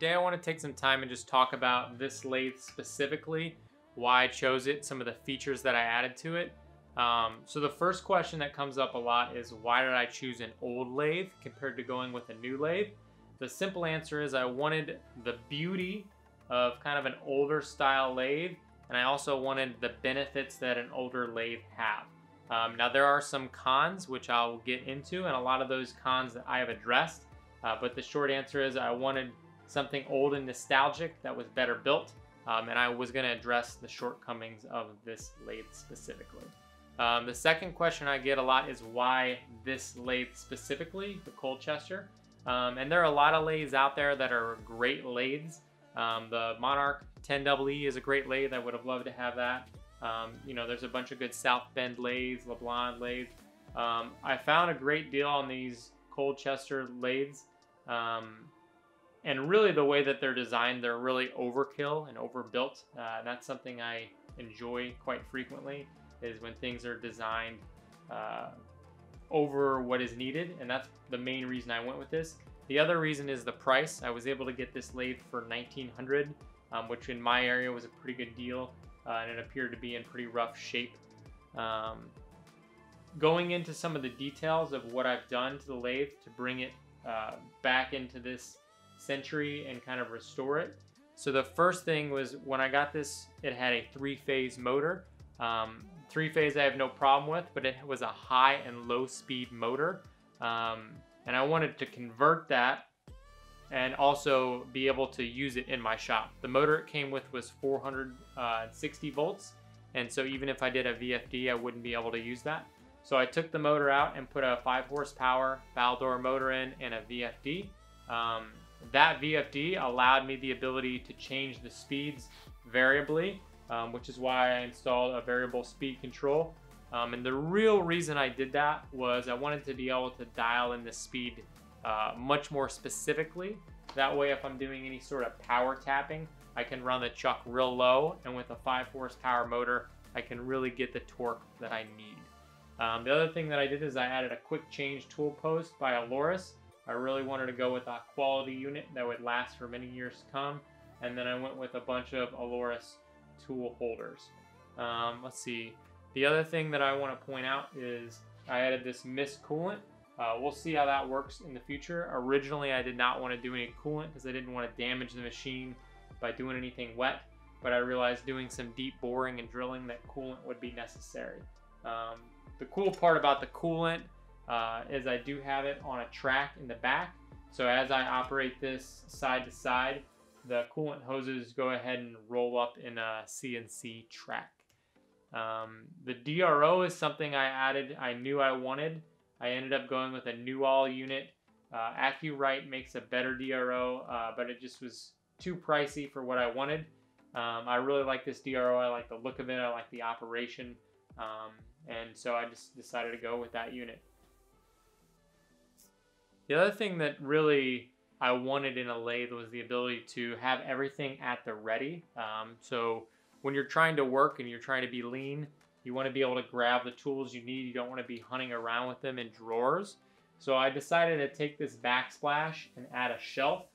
Today I want to take some time and just talk about this lathe specifically, why I chose it, some of the features that I added to it. Um, so the first question that comes up a lot is why did I choose an old lathe compared to going with a new lathe? The simple answer is I wanted the beauty of kind of an older style lathe and I also wanted the benefits that an older lathe have. Um, now there are some cons which I'll get into and a lot of those cons that I have addressed uh, but the short answer is I wanted something old and nostalgic that was better built um, and I was going to address the shortcomings of this lathe specifically. Um, the second question I get a lot is why this lathe specifically, the Colchester. Um, and there are a lot of lathes out there that are great lathes. Um, the Monarch 10EE is a great lathe. I would have loved to have that. Um, you know, there's a bunch of good South Bend lathes, LeBlond lathes. Um, I found a great deal on these Colchester lathes. Um, and really the way that they're designed, they're really overkill and overbuilt. Uh, and that's something I enjoy quite frequently is when things are designed uh, over what is needed. And that's the main reason I went with this. The other reason is the price. I was able to get this lathe for 1900 um, which in my area was a pretty good deal, uh, and it appeared to be in pretty rough shape. Um, going into some of the details of what I've done to the lathe to bring it uh, back into this century and kind of restore it. So the first thing was when I got this, it had a three-phase motor. Um, three-phase I have no problem with, but it was a high and low speed motor. Um, and I wanted to convert that and also be able to use it in my shop. The motor it came with was 460 volts, and so even if I did a VFD, I wouldn't be able to use that. So I took the motor out and put a 5 horsepower Baldor motor in and a VFD. Um, that VFD allowed me the ability to change the speeds variably, um, which is why I installed a variable speed control. Um, and the real reason I did that was I wanted to be able to dial in the speed uh, much more specifically. That way, if I'm doing any sort of power tapping, I can run the chuck real low, and with a 5 horsepower motor, I can really get the torque that I need. Um, the other thing that I did is I added a quick change tool post by Aloris. I really wanted to go with a quality unit that would last for many years to come, and then I went with a bunch of Aloris tool holders. Um, let's see. The other thing that I want to point out is I added this mist coolant. Uh, we'll see how that works in the future. Originally, I did not want to do any coolant because I didn't want to damage the machine by doing anything wet, but I realized doing some deep boring and drilling that coolant would be necessary. Um, the cool part about the coolant uh, is I do have it on a track in the back. So as I operate this side to side, the coolant hoses go ahead and roll up in a CNC track. Um, the DRO is something I added, I knew I wanted. I ended up going with a Newall unit. Uh, Acu-Rite makes a better DRO, uh, but it just was too pricey for what I wanted. Um, I really like this DRO. I like the look of it. I like the operation. Um, and so I just decided to go with that unit. The other thing that really I wanted in a lathe was the ability to have everything at the ready. Um, so when you're trying to work and you're trying to be lean, you want to be able to grab the tools you need. You don't want to be hunting around with them in drawers. So I decided to take this backsplash and add a shelf.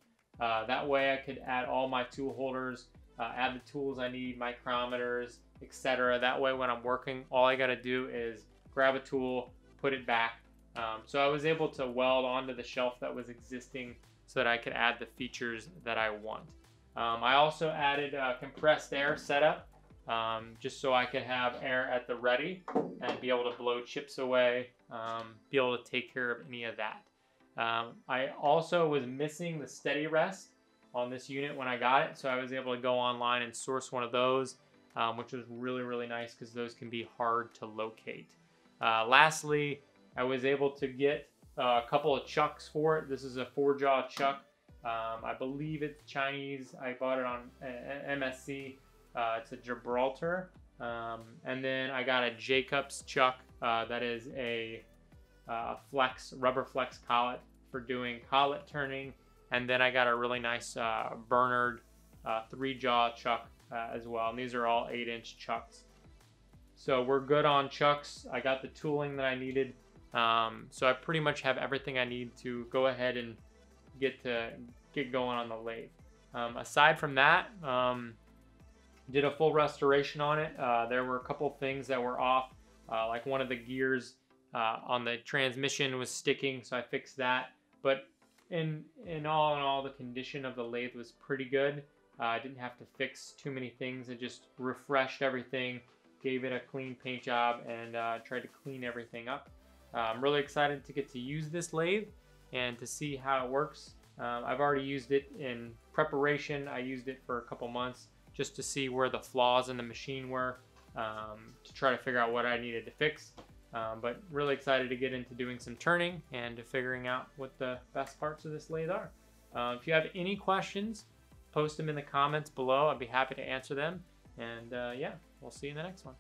Uh, that way I could add all my tool holders, uh, add the tools I need, micrometers, etc. That way when I'm working, all I got to do is grab a tool, put it back. Um, so I was able to weld onto the shelf that was existing so that I could add the features that I want. Um, I also added a compressed air setup um, just so I could have air at the ready and be able to blow chips away, um, be able to take care of any of that. Um, I also was missing the steady rest on this unit when I got it, so I was able to go online and source one of those, um, which was really, really nice because those can be hard to locate. Uh, lastly, I was able to get uh, a couple of chucks for it. This is a four jaw chuck. Um, I believe it's Chinese. I bought it on uh, MSC. Uh, it's a Gibraltar. Um, and then I got a Jacobs chuck uh, that is a uh, flex, rubber flex collet for doing collet turning. And then I got a really nice uh, Bernard three jaw chuck as well. And these are all eight inch chucks. So we're good on chucks. I got the tooling that I needed. Um, so I pretty much have everything I need to go ahead and get to get going on the lathe. Um, aside from that, um, did a full restoration on it. Uh, there were a couple things that were off, uh, like one of the gears uh, on the transmission was sticking, so I fixed that. But in in all in all, the condition of the lathe was pretty good. Uh, I didn't have to fix too many things. It just refreshed everything, gave it a clean paint job, and uh, tried to clean everything up. Uh, I'm really excited to get to use this lathe and to see how it works. Um, I've already used it in preparation. I used it for a couple months just to see where the flaws in the machine were um, to try to figure out what I needed to fix. Um, but really excited to get into doing some turning and to figuring out what the best parts of this lathe are. Uh, if you have any questions, post them in the comments below. I'd be happy to answer them. And uh, yeah, we'll see you in the next one.